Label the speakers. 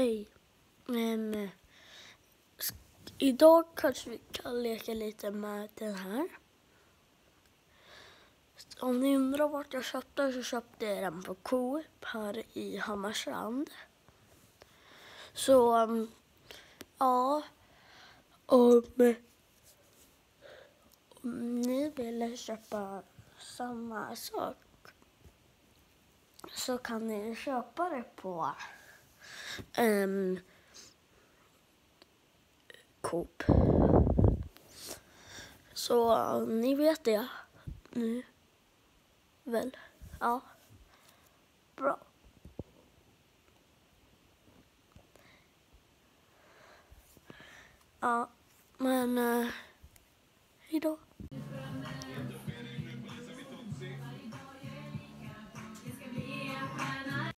Speaker 1: Hej. Um, idag kanske vi kan leka lite med den här. Om ni undrar vart jag köpte den så köpte jag den på Coop här i Hammarstrand. Så, um, ja. Om, om ni vill köpa samma sak så kan ni köpa det på um, Coop. Så uh, ni vet det nu. Väl? Ja. Bra. Ja, men... Uh,